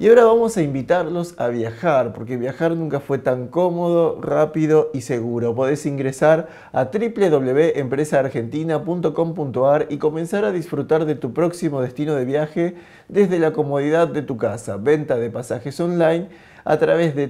Y ahora vamos a invitarlos a viajar, porque viajar nunca fue tan cómodo, rápido y seguro. Podés ingresar a www.empresaargentina.com.ar y comenzar a disfrutar de tu próximo destino de viaje desde la comodidad de tu casa. Venta de pasajes online a través de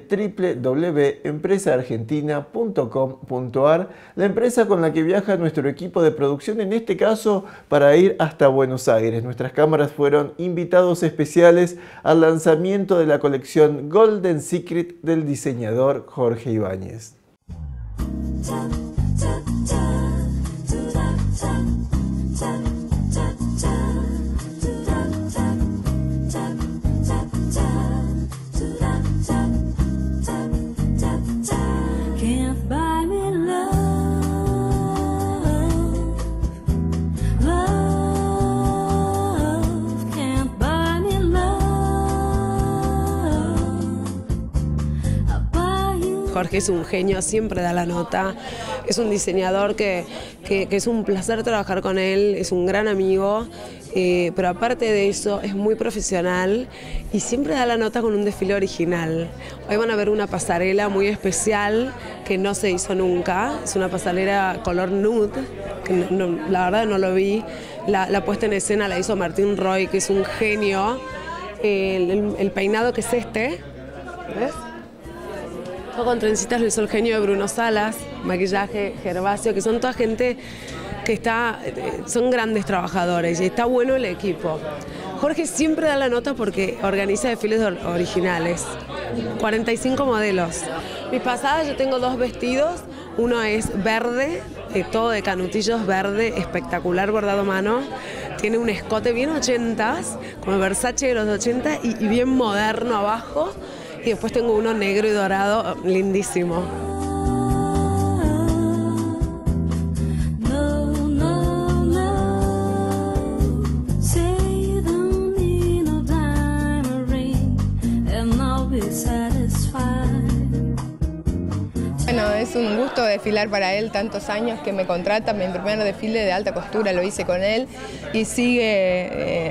www.empresaargentina.com.ar, la empresa con la que viaja nuestro equipo de producción, en este caso para ir hasta Buenos Aires. Nuestras cámaras fueron invitados especiales al lanzamiento de la colección Golden Secret del diseñador Jorge Ibáñez. Jorge es un genio, siempre da la nota. Es un diseñador que, es un placer trabajar con él, es un gran amigo, eh, pero aparte de eso es muy profesional y siempre da la nota con un desfile original. Hoy van a ver una pasarela muy especial que no se hizo nunca, es una pasarela color nude, que la verdad no lo vi. La, puesta en escena la hizo Martín Roy, que es un genio. el, el peinado que es este, ¿ves? Con trencitas lo hizo el genio de Bruno Salas, maquillaje, Gervasio, que son toda gente que está, eh, son grandes trabajadores y está bueno el equipo. Jorge siempre da la nota porque organiza desfiles originales, 45 modelos. Mis pasadas yo tengo dos vestidos, uno es verde, eh, todo de canutillos verde, espectacular bordado a mano, tiene un escote bien ochentas, como Versace de los 80 y bien moderno abajo y después tengo uno negro y dorado, lindísimo. Bueno, es un gusto desfilar para él tantos años que me contrata. Mi primer desfile de alta costura lo hice con él y sigue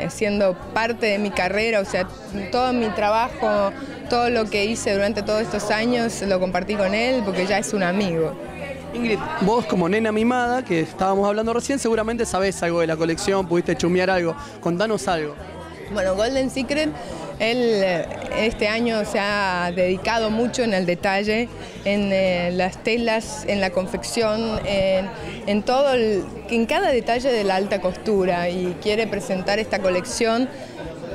eh, siendo parte de mi carrera, o sea, todo mi trabajo todo lo que hice durante todos estos años lo compartí con él porque ya es un amigo. Ingrid, vos como nena mimada, que estábamos hablando recién, seguramente sabés algo de la colección, pudiste chumear algo. Contanos algo. Bueno, Golden Secret, él eh, este año se ha dedicado mucho en el detalle, en eh, las telas, en la confección, en, todo, en cada detalle de la alta costura y quiere presentar esta colección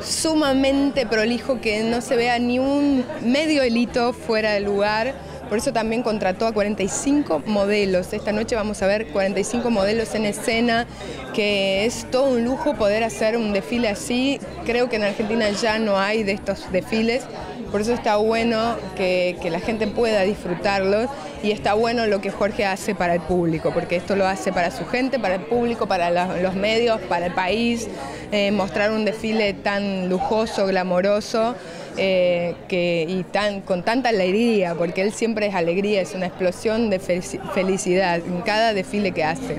sumamente prolijo que no se vea ni un medio hilito fuera de lugar. Por eso también contrató a 45 modelos. Esta noche vamos a ver 45 modelos en escena, que es todo un lujo poder hacer un desfile así. Creo que en Argentina ya no hay de estos desfiles, por eso está bueno que, la gente pueda disfrutarlos y está bueno lo que Jorge hace para el público, porque esto lo hace para su gente, para el público, para los medios, para el país. Eh, mostrar un desfile tan lujoso, glamoroso eh, y tan, con tanta alegría, porque él siempre es alegría, es una explosión de felicidad en cada desfile que hace.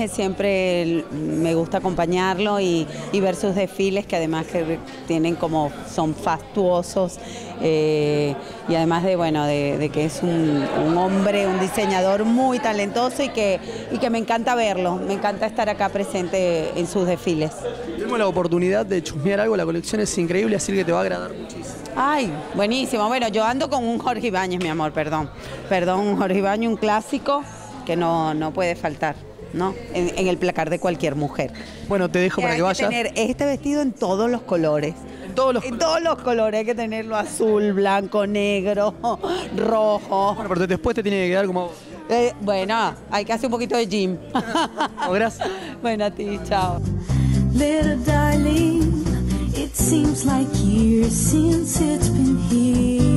Jorge siempre me gusta acompañarlo y, ver sus desfiles que además que tienen como son fastuosos eh, y además de bueno de, que es un, hombre, un diseñador muy talentoso y que, y que me encanta verlo, me encanta estar acá presente en sus desfiles. Tenemos la oportunidad de chusmear algo, la colección es increíble, así que te va a agradar muchísimo. Ay, buenísimo. Bueno, yo ando con un Jorge Ibáñez, mi amor, perdón. Perdón, un Jorge Ibáñez, un clásico que no, no puede faltar. ¿No? En, el placar de cualquier mujer. Bueno, te dejo para que, vayas. Hay que tener este vestido en todos los colores. En todos los En todos los colores, hay que tenerlo azul, blanco, negro, rojo. Bueno, pero después te tiene que quedar como... Eh, bueno, hay que hacer un poquito de gym. Oh, gracias. bueno, a ti, chao. it seems like years since it's been here.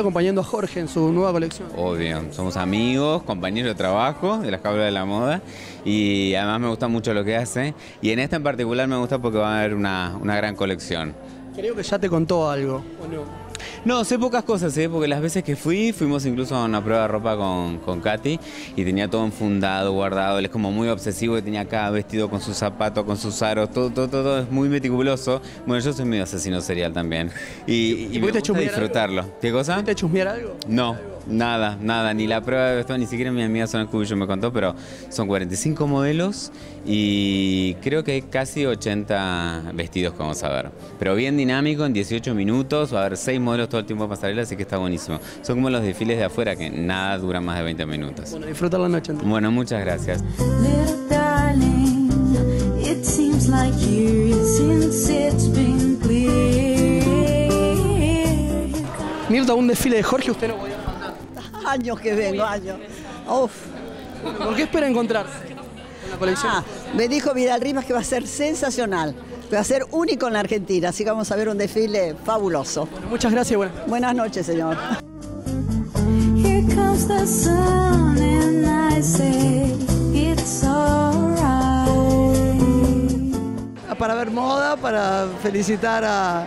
Acompañando a Jorge en su nueva colección. Obvio, somos amigos, compañeros de trabajo de la Escuela de la Moda y además me gusta mucho lo que hace y en esta en particular me gusta porque va a haber una, una gran colección. Creo que ya te contó algo, ¿o no? No, sé pocas cosas, ¿eh? porque las veces que fui, fuimos incluso a una prueba de ropa con, con Katy y tenía todo enfundado, guardado. Él es como muy obsesivo y tenía cada vestido con sus zapatos, con sus aros, todo, todo, todo es muy meticuloso. Bueno, yo soy medio asesino serial también. Y, y me pudiste gusta disfrutarlo. ¿Qué cosa? ¿Te chusmear algo? No, nada, nada, ni la prueba de vestuario, ni siquiera mi amiga Sonia Cubillo me contó, pero son 45 modelos y creo que hay casi 80 vestidos que vamos a ver. Pero bien dinámico, en 18 minutos, va a haber 6 modelos todo el tiempo de pasarela, así que está buenísimo. Son como los desfiles de afuera, que nada duran más de 20 minutos. Bueno, disfrutar la noche. entonces. Bueno, muchas gracias. Mirta, un desfile de Jorge usted no podía. Años que vengo, años. Uf. ¿Por qué espera encontrarse con la colección? Ah, me dijo Vidal Rimas que va a ser sensacional, que va a ser único en la Argentina, así que vamos a ver un desfile fabuloso. Bueno, muchas gracias, buenas noches. Buenas noches, señor. Alright. para ver moda, para felicitar a,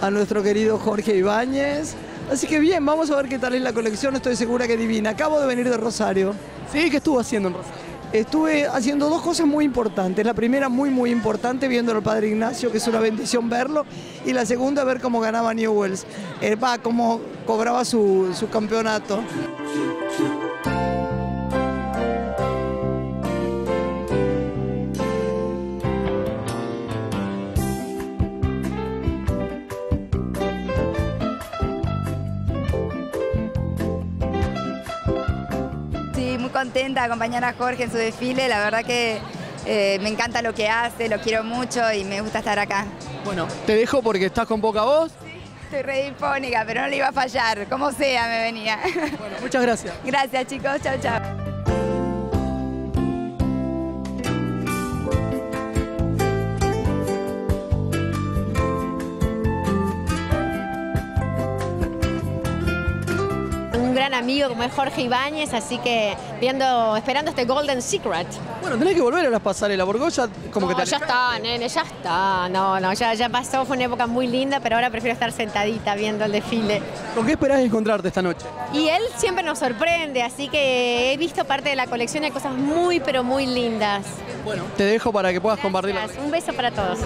a nuestro querido Jorge Ibáñez. Así que bien, vamos a ver qué tal es la colección, estoy segura que divina. Acabo de venir de Rosario. Sí, ¿qué estuvo haciendo en Rosario? Estuve haciendo dos cosas muy importantes. La primera, muy, muy importante, viendo al padre Ignacio, que es una bendición verlo. Y la segunda, ver cómo ganaba Newells. Eh, va, cómo cobraba su, su campeonato. Contenta de acompañar a Jorge en su desfile. La verdad que eh, me encanta lo que hace, lo quiero mucho y me gusta estar acá. Bueno, te dejo porque estás con poca voz. Estoy re disfónica, pero no le iba a fallar. Como sea, me venía. Bueno, muchas gracias. Gracias, chicos. Chao, chao. Gran amigo como es Jorge Ibáñez, así que viendo, esperando este Golden Secret. Bueno, tenés que volver a las pasarelas porque vos ya como que te ya está, nene, ya está. No, no, ya, ya pasó, fue una época muy linda, pero ahora prefiero estar sentadita viendo el desfile. ¿Con qué esperás encontrarte esta noche? Y él siempre nos sorprende, así que he visto parte de la colección de cosas muy, pero muy lindas. Bueno, te dejo para que puedas compartirla. Gracias, Un beso para todos.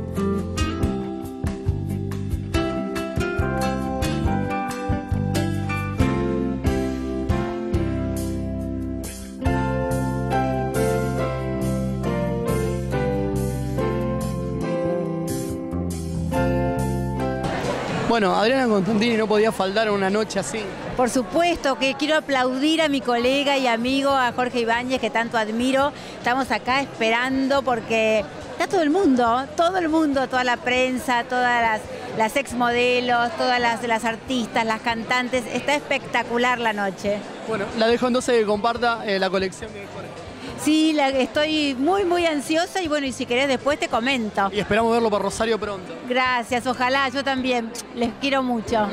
Bueno, Adriana Constantini no podía faltar una noche así. Por supuesto que quiero aplaudir a mi colega y amigo, a Jorge Ibáñez, que tanto admiro. Estamos acá esperando porque está todo el mundo, todo el mundo, toda la prensa, todas las, las exmodelos, todas las, las artistas, las cantantes. Está espectacular la noche. Bueno, la dejo entonces que comparta eh, la colección de Jorge. Sí, la- estoy muy, muy ansiosa y bueno, y si querés después te comento. Y esperamos verlo para Rosario pronto. Gracias, ojalá, yo también. Les quiero mucho.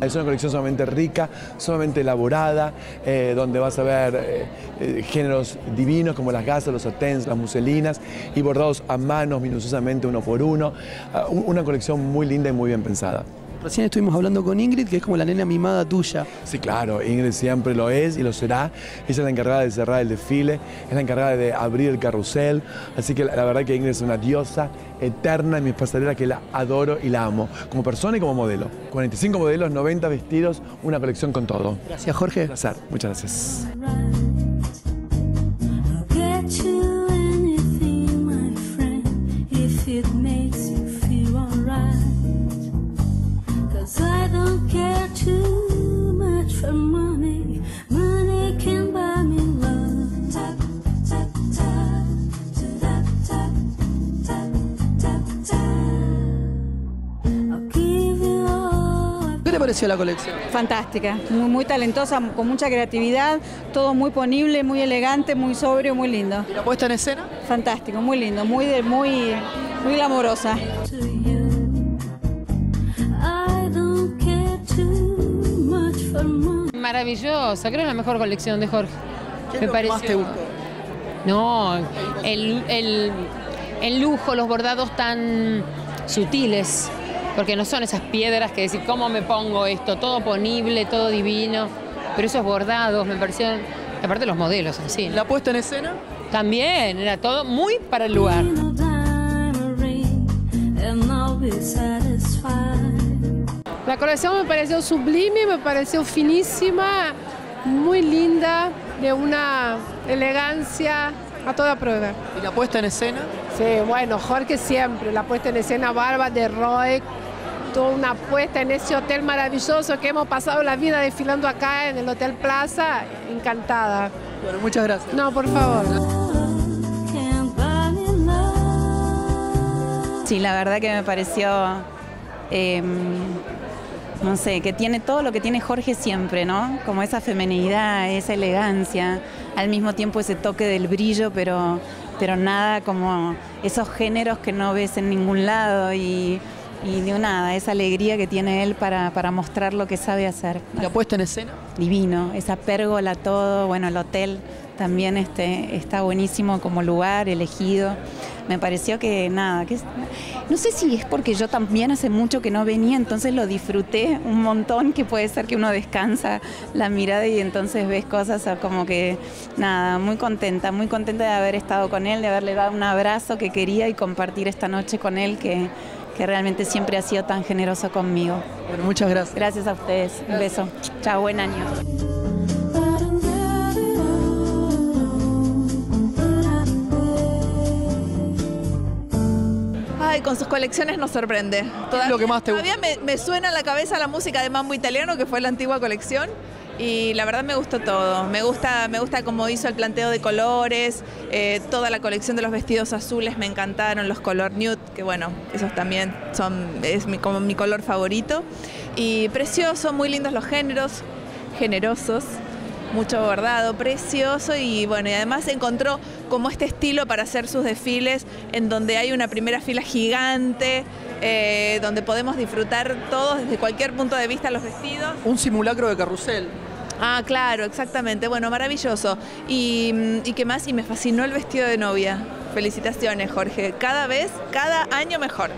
Es una colección sumamente rica, sumamente elaborada, eh, donde vas a ver eh, eh, géneros divinos como las gasas, los saténs, las muselinas y bordados a manos minuciosamente uno por uno. Ah, un- una colección muy linda y muy bien pensada. Recién estuvimos hablando con Ingrid, que es como la nena mimada tuya. Sí, claro, Ingrid siempre lo es y lo será. Ella es la encargada de cerrar el desfile, es la encargada de abrir el carrusel. Así que la, verdad que Ingrid es una diosa eterna en mis pasarelas que la adoro y la amo, como persona y como modelo. 45 modelos, 90 vestidos, una colección con todo. Gracias, Jorge. Un placer, muchas gracias. Pareció la colección? Fantástica, muy, muy talentosa, con mucha creatividad, todo muy ponible, muy elegante, muy sobrio, muy lindo. ¿Y la puesta en escena? Fantástico, muy lindo, muy, de- muy, muy glamorosa. Maravillosa, creo que es la mejor colección de Jorge. ¿Qué Me lo que más pareció. te gustó? No, el, el- el lujo, los bordados tan sutiles, porque no son esas piedras que decir, ¿cómo me pongo esto? Todo ponible, todo divino, pero esos bordados me parecieron, aparte los modelos en sí. ¿no? ¿La puesta en escena? También, era todo muy para el lugar. La colección me pareció sublime, me pareció finísima, muy linda, de una elegancia a toda prueba. ¿Y la puesta en escena? Sí, bueno, Jorge siempre, la puesta en escena barba de Roy, toda una puesta en ese hotel maravilloso que hemos pasado la vida desfilando acá en el Hotel Plaza, encantada. Bueno, muchas gracias. No, por favor. Sí, la verdad que me pareció, eh, no sé, que tiene todo lo que tiene Jorge siempre, ¿no? Como esa femenidad, esa elegancia, al mismo tiempo ese toque del brillo, pero, pero nada como esos géneros que no ves en ningún lado y, y de nada, esa alegría que tiene él para, para mostrar lo que sabe hacer. ¿Y la puesta en escena? Divino, esa pérgola, todo, bueno, el hotel también este, está buenísimo como lugar elegido. Me pareció que nada, que no sé si es porque yo también hace mucho que no venía, entonces lo disfruté un montón, que puede ser que uno descansa la mirada y entonces ves cosas como que nada, muy contenta, muy contenta de haber estado con él, de haberle dado un abrazo que quería y compartir esta noche con él que, que realmente siempre ha sido tan generoso conmigo. Bueno, muchas gracias. Gracias a ustedes, un beso. Chao, buen año. Ay, con sus colecciones nos sorprende. Todavía, lo que más te todavía me, me suena a la cabeza la música de Mambo Italiano, que fue la antigua colección. Y la verdad me gustó todo. Me gusta, me gusta cómo hizo el planteo de colores, eh, toda la colección de los vestidos azules me encantaron, los color nude, que bueno, esos también son, es mi, como mi color favorito. Y precioso, muy lindos los géneros, generosos mucho bordado, precioso y bueno, y además encontró como este estilo para hacer sus desfiles en donde hay una primera fila gigante, eh, donde podemos disfrutar todos desde cualquier punto de vista los vestidos. Un simulacro de carrusel. Ah, claro, exactamente. Bueno, maravilloso. Y, mm, y qué más, y me fascinó el vestido de novia. Felicitaciones, Jorge. Cada vez, cada año mejor.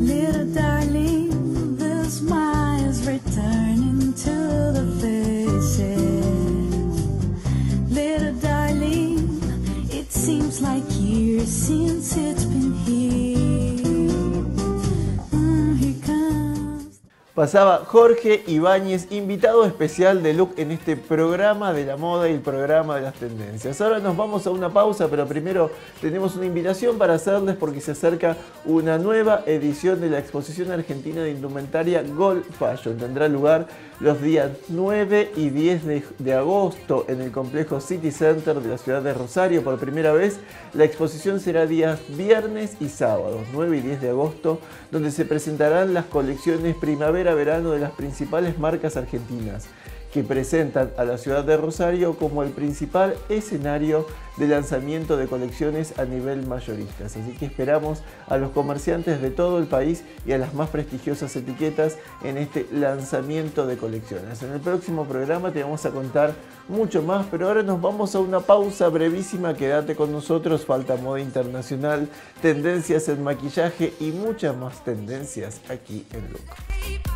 Little darling, the smiles returning to the faces. Little darling, it seems like years since it's been here. Pasaba Jorge Ibáñez, invitado especial de Look en este programa de la moda y el programa de las tendencias. Ahora nos vamos a una pausa, pero primero tenemos una invitación para hacerles porque se acerca una nueva edición de la exposición argentina de indumentaria Gold Fashion. Tendrá lugar los días 9 y 10 de, agosto en el complejo City Center de la ciudad de Rosario. Por primera vez, la exposición será días viernes y sábados, 9 y 10 de agosto, donde se presentarán las colecciones primavera-verano de las principales marcas argentinas que presentan a la ciudad de Rosario como el principal escenario de lanzamiento de colecciones a nivel mayoristas. Así que esperamos a los comerciantes de todo el país y a las más prestigiosas etiquetas en este lanzamiento de colecciones. En el próximo programa te vamos a contar mucho más, pero ahora nos vamos a una pausa brevísima. Quédate con nosotros, falta moda internacional, tendencias en maquillaje y muchas más tendencias aquí en Look.